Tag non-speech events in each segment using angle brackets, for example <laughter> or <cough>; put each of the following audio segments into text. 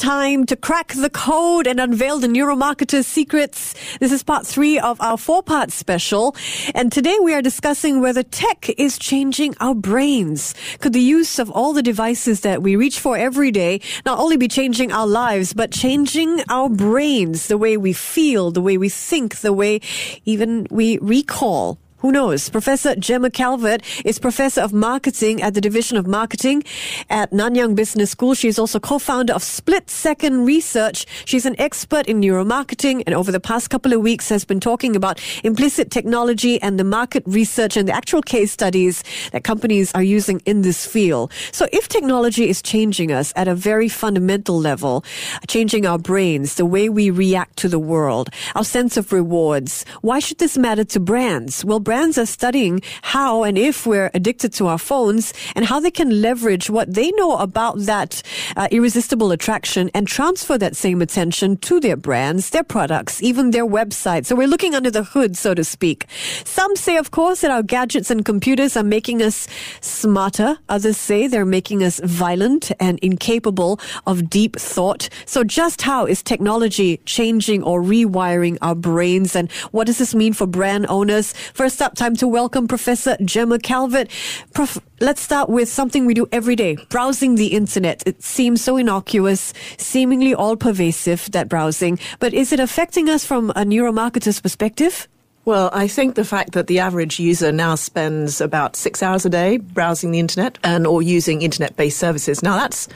time to crack the code and unveil the neuromarketer's secrets. This is part three of our four part special. And today we are discussing whether tech is changing our brains. Could the use of all the devices that we reach for every day not only be changing our lives, but changing our brains, the way we feel, the way we think, the way even we recall? Who knows? Professor Gemma Calvert is Professor of Marketing at the Division of Marketing at Nanyang Business School. She is also co-founder of Split Second Research. She's an expert in neuromarketing and over the past couple of weeks has been talking about implicit technology and the market research and the actual case studies that companies are using in this field. So if technology is changing us at a very fundamental level, changing our brains, the way we react to the world, our sense of rewards, why should this matter to brands? Well, brands are studying how and if we're addicted to our phones and how they can leverage what they know about that uh, irresistible attraction and transfer that same attention to their brands, their products, even their websites. So we're looking under the hood, so to speak. Some say, of course, that our gadgets and computers are making us smarter. Others say they're making us violent and incapable of deep thought. So just how is technology changing or rewiring our brains and what does this mean for brand owners? First up, time to welcome Professor Gemma Calvert. Prof, let's start with something we do every day browsing the internet. It seems so innocuous, seemingly all pervasive, that browsing. But is it affecting us from a neuromarketer's perspective? Well, I think the fact that the average user now spends about six hours a day browsing the internet and or using internet based services. Now that's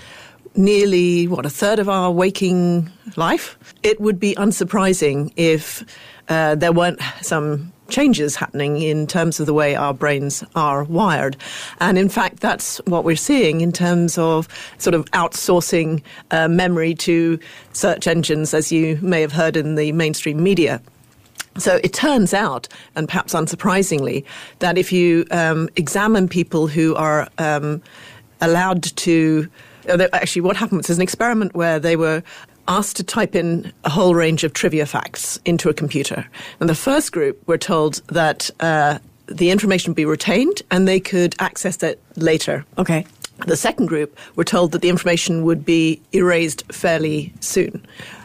nearly what a third of our waking life. It would be unsurprising if uh, there weren't some changes happening in terms of the way our brains are wired. And in fact, that's what we're seeing in terms of sort of outsourcing uh, memory to search engines, as you may have heard in the mainstream media. So it turns out, and perhaps unsurprisingly, that if you um, examine people who are um, allowed to uh, actually, what happened was there's an experiment where they were asked to type in a whole range of trivia facts into a computer. And the first group were told that uh, the information would be retained and they could access it later. Okay. The second group were told that the information would be erased fairly soon.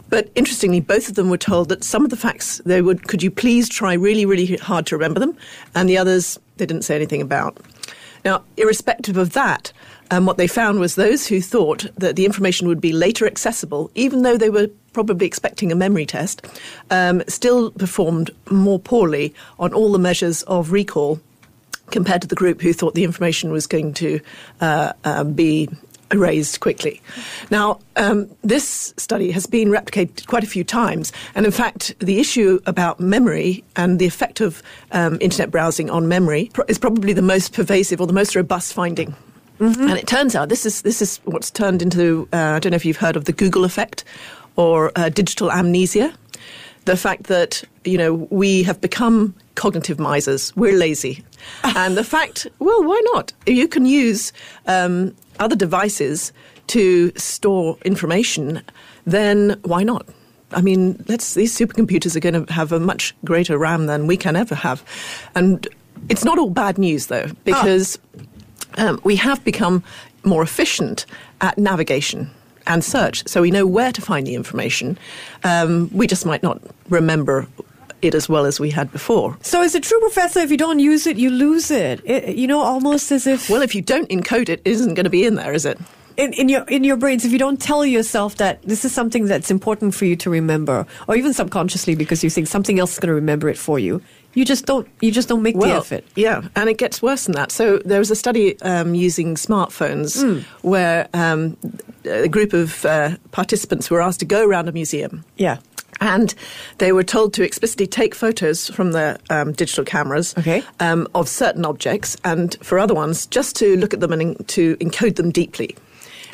But interestingly, both of them were told that some of the facts they would, could you please try really, really hard to remember them, and the others they didn't say anything about. Now, irrespective of that, um, what they found was those who thought that the information would be later accessible, even though they were probably expecting a memory test, um, still performed more poorly on all the measures of recall compared to the group who thought the information was going to uh, uh, be erased quickly. Now, um, this study has been replicated quite a few times, and in fact, the issue about memory and the effect of um, internet browsing on memory is probably the most pervasive or the most robust finding Mm-hmm. And it turns out this is this is what's turned into uh, I don't know if you've heard of the Google effect or uh, digital amnesia. The fact that you know we have become cognitive misers, we're lazy, and the fact well why not? You can use um, other devices to store information, then why not? I mean, let's, these supercomputers are going to have a much greater RAM than we can ever have. And it's not all bad news, though, because oh um, we have become more efficient at navigation and search. So we know where to find the information. Um, we just might not remember it as well as we had before. So is it true, Professor, if you don't use it, you lose it? it you know, almost as if. Well, if you don't encode it, it isn't going to be in there, is it? in, in your in your brains if you don't tell yourself that this is something that's important for you to remember or even subconsciously because you think something else is going to remember it for you you just don't you just don't make well, the effort yeah and it gets worse than that so there was a study um, using smartphones mm. where um, a group of uh, participants were asked to go around a museum yeah and they were told to explicitly take photos from their um, digital cameras okay. um, of certain objects, and for other ones, just to look at them and in- to encode them deeply.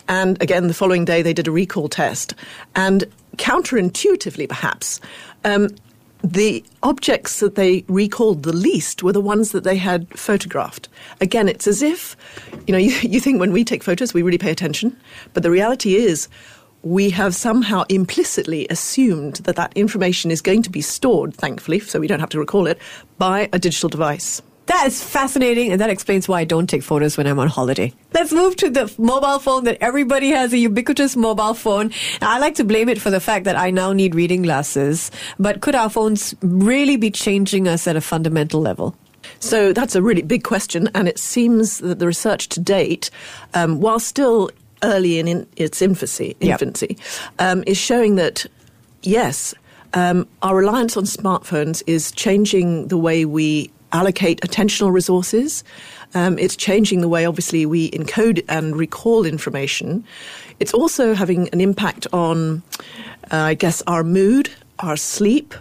And again, the following day, they did a recall test. And counterintuitively, perhaps, um, the objects that they recalled the least were the ones that they had photographed. Again, it's as if, you know, you, <laughs> you think when we take photos, we really pay attention. But the reality is, we have somehow implicitly assumed that that information is going to be stored, thankfully, so we don't have to recall it, by a digital device. That is fascinating, and that explains why I don't take photos when I'm on holiday. Let's move to the mobile phone that everybody has a ubiquitous mobile phone. Now, I like to blame it for the fact that I now need reading glasses, but could our phones really be changing us at a fundamental level? So that's a really big question, and it seems that the research to date, um, while still early in, in its infancy, infancy, yep. um, is showing that yes, um, our reliance on smartphones is changing the way we allocate attentional resources. Um, it's changing the way, obviously, we encode and recall information. It's also having an impact on, uh, I guess, our mood, our sleep.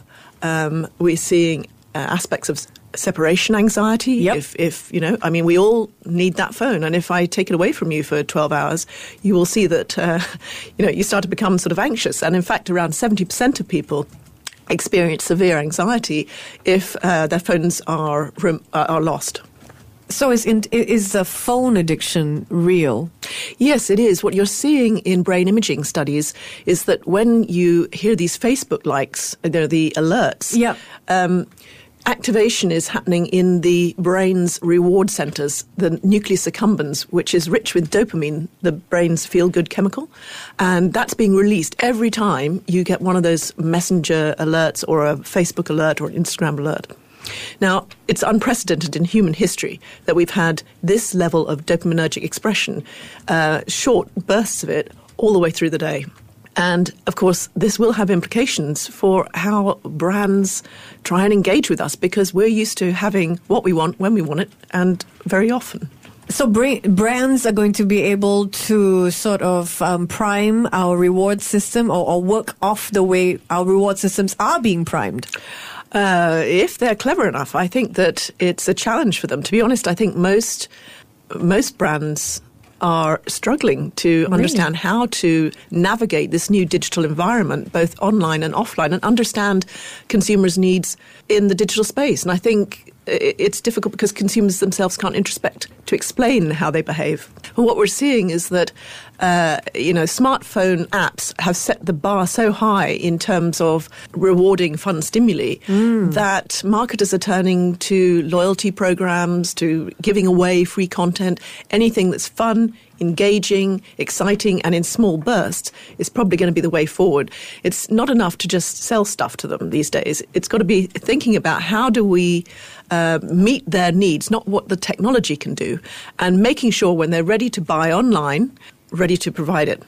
Um, we're seeing uh, aspects of separation anxiety. Yep. If, if, you know, I mean, we all need that phone. And if I take it away from you for 12 hours, you will see that, uh, <laughs> you know, you start to become sort of anxious. And in fact, around 70% of people experience severe anxiety if uh, their phones are uh, are lost. So is in, is the phone addiction real? Yes, it is. What you're seeing in brain imaging studies is that when you hear these Facebook likes, they're the alerts. Yeah. Um, activation is happening in the brain's reward centers, the nucleus accumbens, which is rich with dopamine, the brain's feel good chemical. And that's being released every time you get one of those messenger alerts or a Facebook alert or an Instagram alert. Now, it's unprecedented in human history that we've had this level of dopaminergic expression, uh, short bursts of it, all the way through the day. And of course, this will have implications for how brands try and engage with us because we're used to having what we want when we want it and very often. So brands are going to be able to sort of um, prime our reward system or, or, work off the way our reward systems are being primed. Uh, if they're clever enough, I think that it's a challenge for them. To be honest, I think most most brands are struggling to understand how to navigate this new digital environment, both online and offline, and understand consumers' needs in the digital space. And I think it's difficult because consumers themselves can't introspect to explain how they behave. And what we're seeing is that, uh, you know, smartphone apps have set the bar so high in terms of rewarding fun stimuli mm. that marketers are turning to loyalty programs, to giving away free content, anything that's fun, engaging, exciting, and in small bursts is probably going to be the way forward. It's not enough to just sell stuff to them these days. It's got to be thinking about how do we uh, meet their needs, not what the technology can do, and making sure when they're ready to buy online, ready to provide it.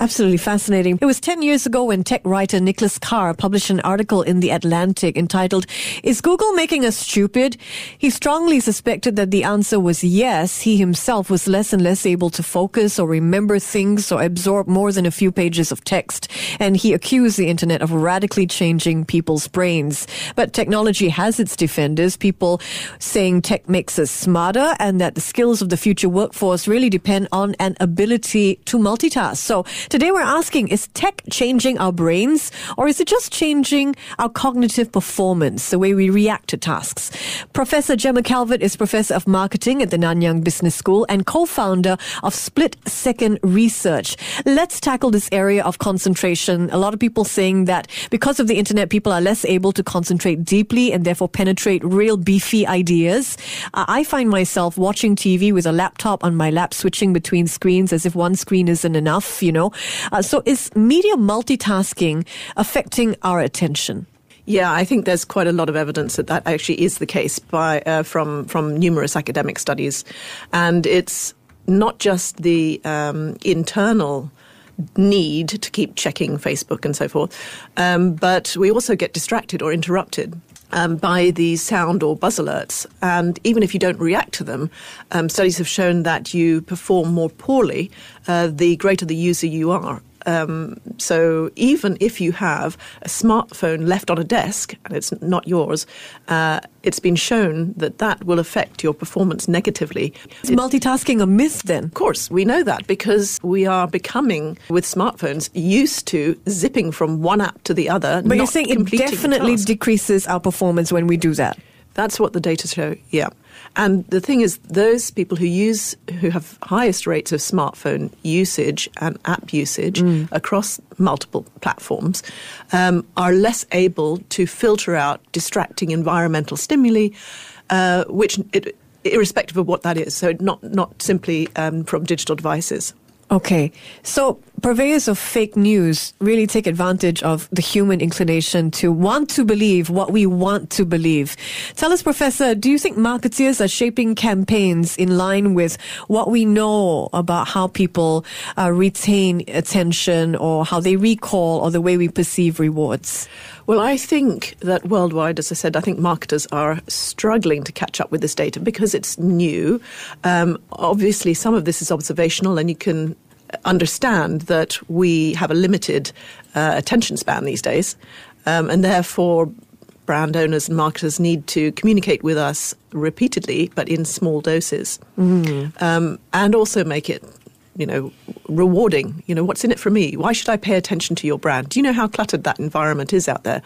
Absolutely fascinating. It was 10 years ago when tech writer Nicholas Carr published an article in The Atlantic entitled, Is Google Making Us Stupid? He strongly suspected that the answer was yes. He himself was less and less able to focus or remember things or absorb more than a few pages of text. And he accused the internet of radically changing people's brains. But technology has its defenders, people saying tech makes us smarter and that the skills of the future workforce really depend on an ability to multitask. So Today we're asking, is tech changing our brains or is it just changing our cognitive performance, the way we react to tasks? Professor Gemma Calvert is Professor of Marketing at the Nanyang Business School and co-founder of Split Second Research. Let's tackle this area of concentration. A lot of people saying that because of the internet, people are less able to concentrate deeply and therefore penetrate real beefy ideas. Uh, I find myself watching TV with a laptop on my lap, switching between screens as if one screen isn't enough, you know. Uh, so is media multitasking affecting our attention? Yeah, I think there's quite a lot of evidence that that actually is the case by uh, from from numerous academic studies, and it's not just the um, internal need to keep checking Facebook and so forth, um, but we also get distracted or interrupted um, by these sound or buzz alerts. And even if you don't react to them, um, studies have shown that you perform more poorly uh, the greater the user you are. Um, so even if you have a smartphone left on a desk and it's not yours, uh, it's been shown that that will affect your performance negatively. Is multitasking a myth then? Of course, we know that because we are becoming, with smartphones, used to zipping from one app to the other. But you're saying it definitely decreases our performance when we do that? That's what the data show, yeah. And the thing is, those people who use, who have highest rates of smartphone usage and app usage mm. across multiple platforms, um, are less able to filter out distracting environmental stimuli uh, which it, irrespective of what that is. So not not simply um, from digital devices. Okay. So purveyors of fake news really take advantage of the human inclination to want to believe what we want to believe. Tell us, Professor, do you think marketeers are shaping campaigns in line with what we know about how people uh, retain attention or how they recall or the way we perceive rewards? Well, I think that worldwide, as I said, I think marketers are struggling to catch up with this data because it's new. Um, obviously, some of this is observational, and you can understand that we have a limited uh, attention span these days, um, and therefore brand owners and marketers need to communicate with us repeatedly, but in small doses, mm. um, and also make it you know, rewarding. You know, what's in it for me? Why should I pay attention to your brand? Do you know how cluttered that environment is out there?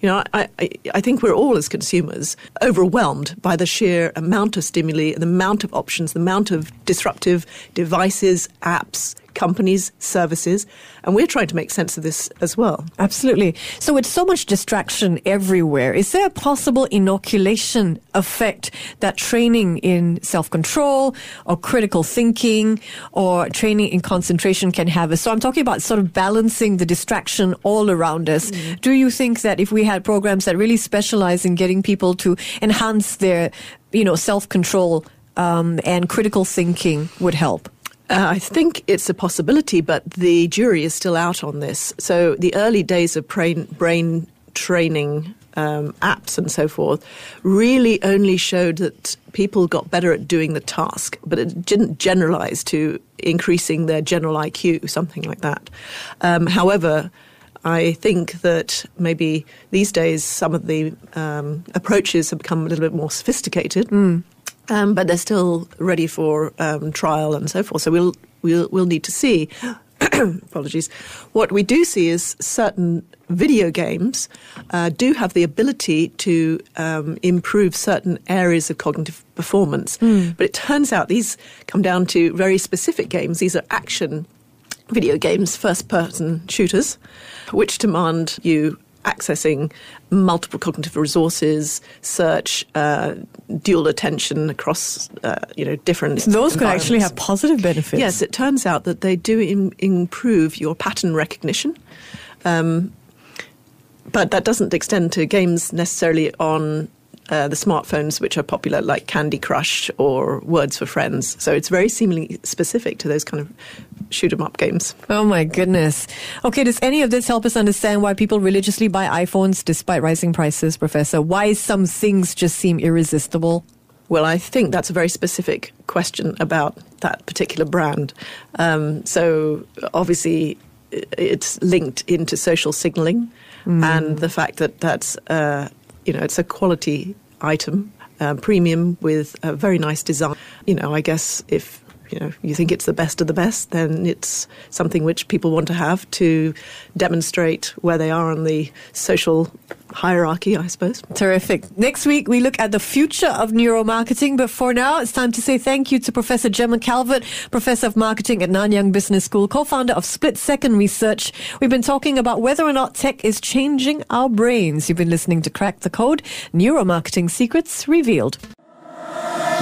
You know, I, I, I think we're all as consumers overwhelmed by the sheer amount of stimuli, the amount of options, the amount of disruptive devices, apps, companies, services, and we're trying to make sense of this as well. Absolutely. So, with so much distraction everywhere, is there a possible inoculation effect that training in self control or critical thinking or training in concentration can have? So, I'm talking about sort of balancing the distraction all around us. Mm. Do you think that if we had programs that really specialize in getting people to enhance their, you know, self control um, and critical thinking would help? Uh, I think it's a possibility, but the jury is still out on this. So the early days of brain, brain training um, apps and so forth really only showed that people got better at doing the task, but it didn't generalize to increasing their general IQ, something like that. Um, however, I think that maybe these days some of the um, approaches have become a little bit more sophisticated. Mm. Um, but they're still ready for um, trial and so forth. So we'll we'll we'll need to see. <clears throat> apologies. What we do see is certain video games uh, do have the ability to um, improve certain areas of cognitive performance, mm. but it turns out these come down to very specific games. These are action video games, first person shooters, which demand you accessing multiple cognitive resources, search, uh, dual attention across, uh, you know, different. Those could actually have positive benefits. Yes, it turns out that they do Im- improve your pattern recognition. Um, but that doesn't extend to games necessarily on uh, the smartphones which are popular, like Candy Crush or Words for Friends. So it's very seemingly specific to those kind of shoot 'em up games. Oh my goodness. Okay, does any of this help us understand why people religiously buy iPhones despite rising prices, Professor? Why some things just seem irresistible? Well, I think that's a very specific question about that particular brand. Um, so obviously, it's linked into social signaling mm. and the fact that that's uh, you know it's a quality item, uh, premium with a very nice design. You know, I guess if you know you think it's the best of the best, then it's something which people want to have to demonstrate where they are on the social hierarchy, I suppose. Terrific. Next week we look at the future of neuromarketing, but for now it's time to say thank you to Professor Gemma Calvert, Professor of Marketing at Nanyang Business School, co-founder of Split Second Research. We've been talking about whether or not tech is changing our brains. You've been listening to Crack the Code, Neuromarketing Secrets Revealed.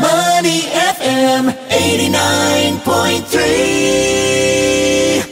Money FM 89.3